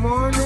morning.